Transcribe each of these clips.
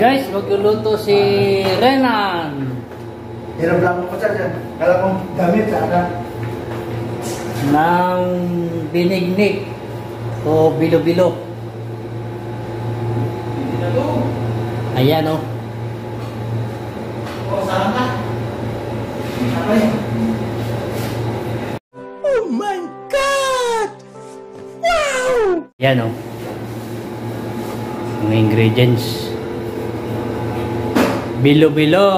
guys, magluluto si Renan. Hirap lang ako sa dyan. Kala kong gamit sana. ng binignik o bilo-bilo. Ayan o. O, saan ka? Apa yun? Ayan o. Mga ingredients. Bilo-bilo.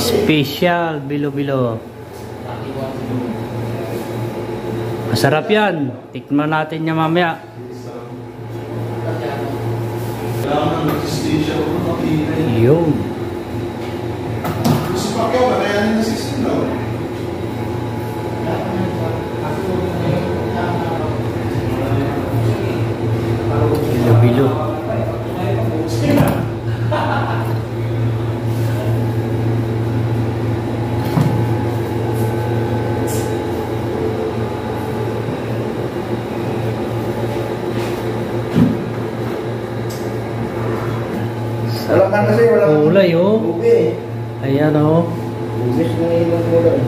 Special bilo-bilo. Masarap yan. Tikman natin niya mamaya. Yun. Gusto pa kayo, kakayanin na 16 daw. Bilo-bilo. Wala kan kasi, wala kang- Kulay oh. Ubi. Ayan oh. Ubis na yung kulay.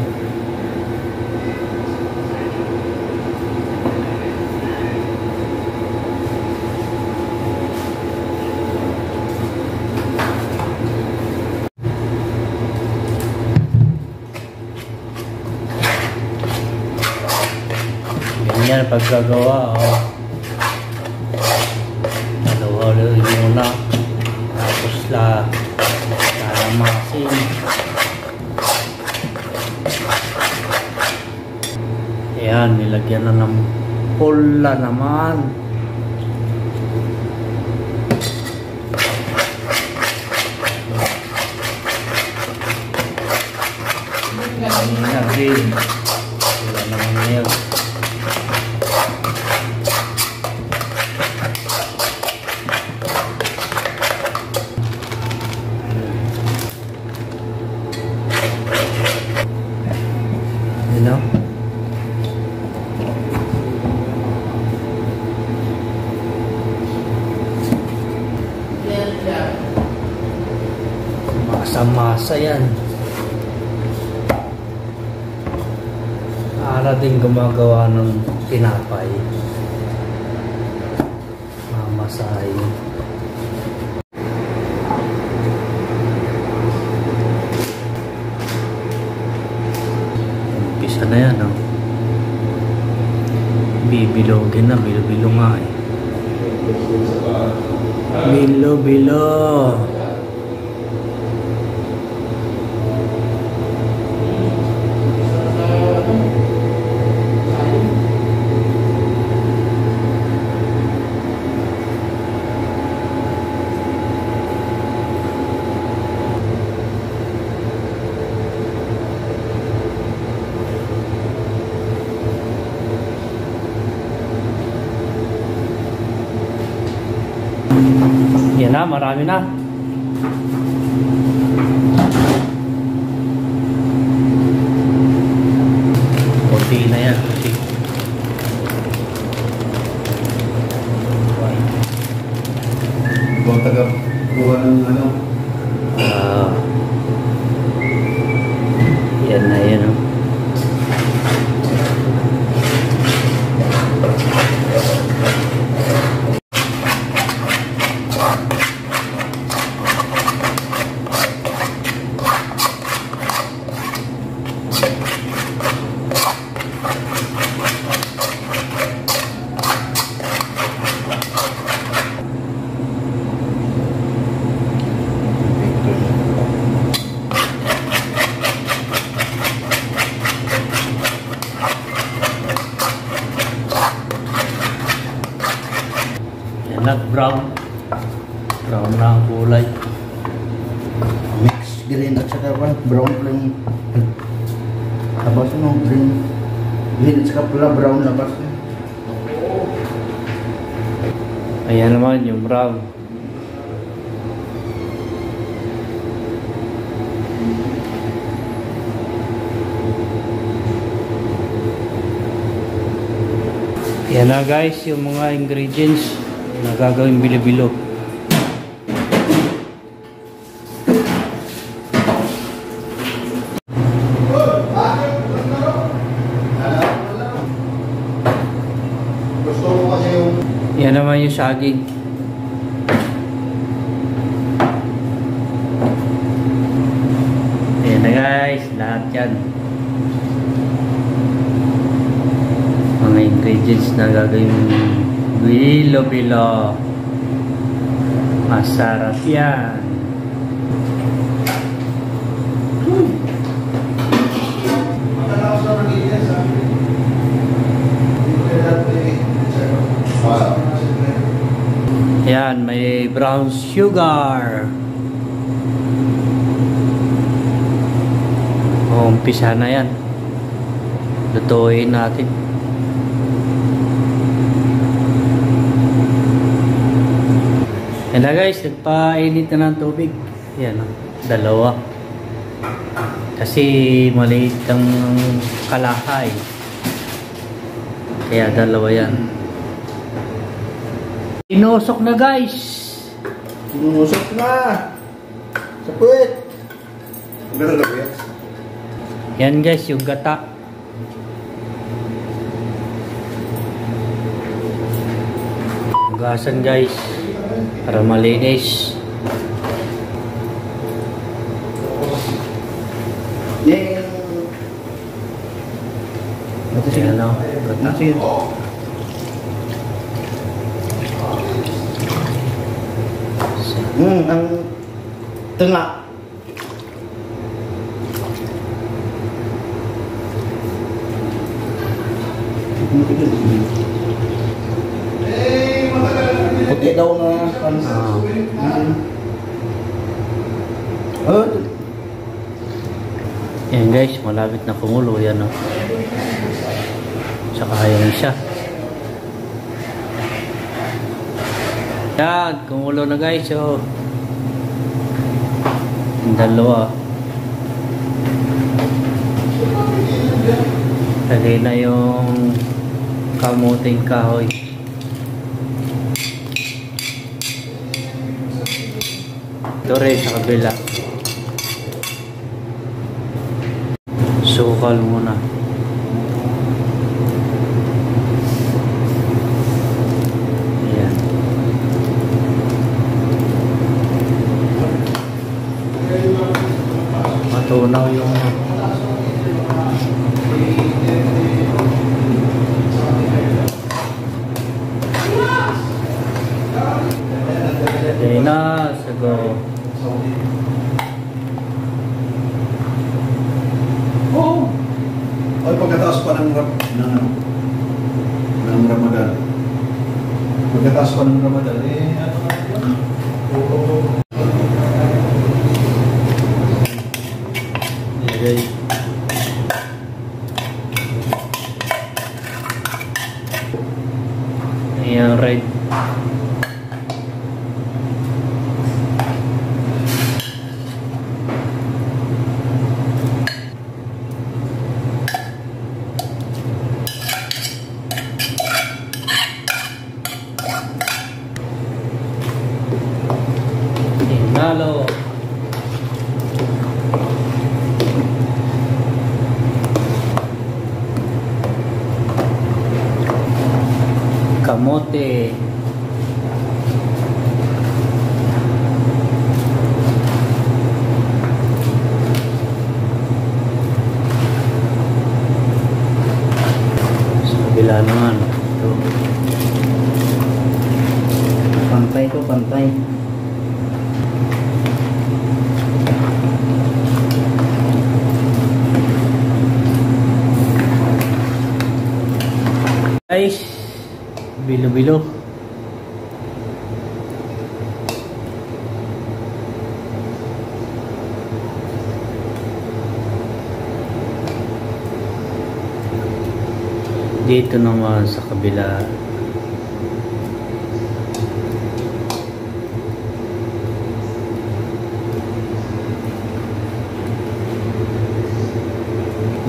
Ganyan paggagawa oh. Halo-halo muna. Tapos la lalamasin. Ayan, nilagyan na ng pula naman. Masa-masa yan. Para din gumagawa ng tinapay. Mamasahin. Umpisa na yan, oh. Bibilogin na, bilo-bilo nga eh. Bilo-bilo. Yan na, marami na. Kunti na yan. Kunti. Ibang taga kuha ng ano. Ah. yan na yan. Oh. Yan nag-brown. Brown na ang kulay. Mix green at saka pa, brown lang. Tapos no, green. Green at saka pula, brown labas. Ayan naman yung brown. Yan na guys, yung mga ingredients na gagawin bilo-bilo. Yan naman yung saging. Ayan na guys, lahat yan. Mga ingredients na gagawin bilo-bilo. Masarap yan. Ayan, may brown sugar. O, umpisa na yan. Lutuin natin. Yan na guys, nagpainit na ng tubig. Yan, oh, dalawa. Kasi maliit ang kalakay. Kaya dalawa yan. Inusok na guys. Sinusok na! Sa puwet! Ganun na ba yan? Yan guys, yung gata. Hugasan guys. Para malinis. Yan! Ito sige. Yan o, gata. Hmm, ang tanga. Eh, Oh, Yan guys, malapit na kumulo. Yan o. Tsaka yung isa. Yan, kumulo na guys. Oh. Yung dalawa. Lagay na yung kamuting kahoy. Ito rin sa kabila. Sukal muna. Ayan. Matunaw yung aí. Ito. pantay to, pantay. Guys, bilo-bilo. dito naman sa kabila.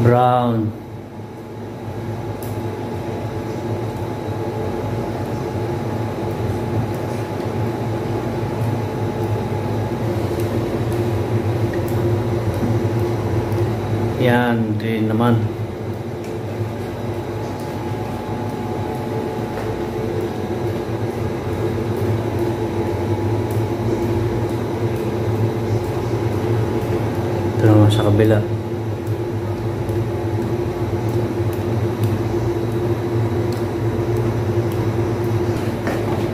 Brown. Yan din naman. Kabila.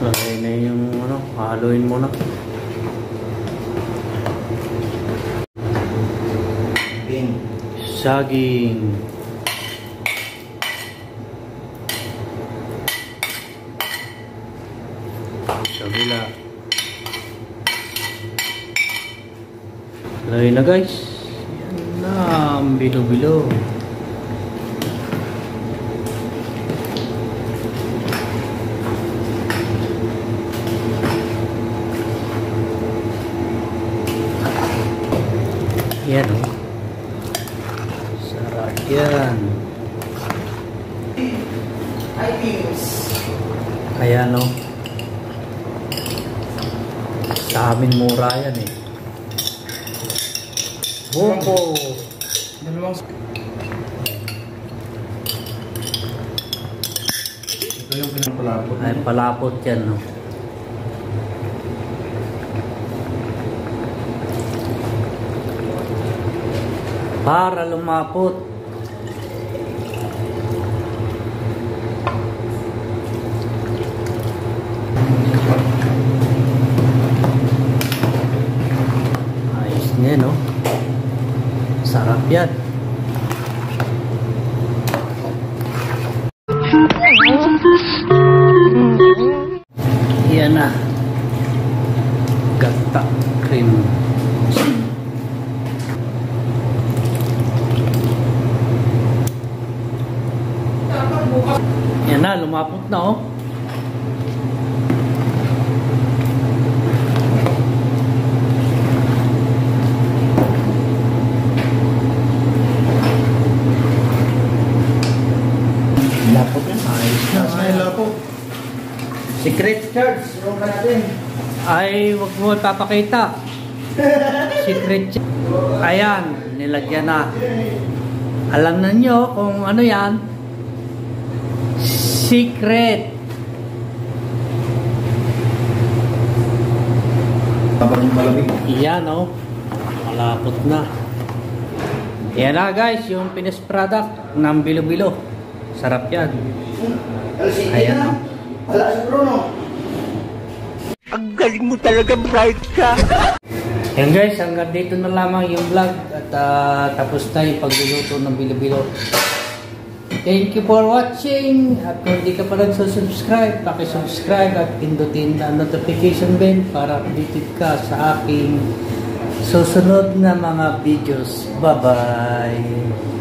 Lagay na yung ano, haluin mo na. Bing. Saging. Kabila. Lagay na guys. Ang bilo-bilo. Yan o. Oh. Sarap yan. Ayan o. Sa amin mura yan eh. Bobo. Dalawang... Ito yung pinapalapot. Ay palapot yan no. Para lumapot. Ayos niya no. Sarap yan. Yan Secret charge. Yung natin. Ay, wag mo ipapakita. Secret. ch- Ayan, nilagyan na. Alam na nyo kung ano yan. Secret. Habang yung malamig. Yan oh. Malapot na. Yan na guys, yung finished product ng bilo-bilo. Sarap yan. Ayan. na. Wala si Bruno. Yan guys, hanggang dito na lamang yung vlog at ah, tapos na yung pagluluto ng bilo-bilo. Thank you for watching at kung hindi ka pa nagsusubscribe, pakisubscribe at pindutin ang notification bell para updated ka sa aking susunod na mga videos. Bye-bye!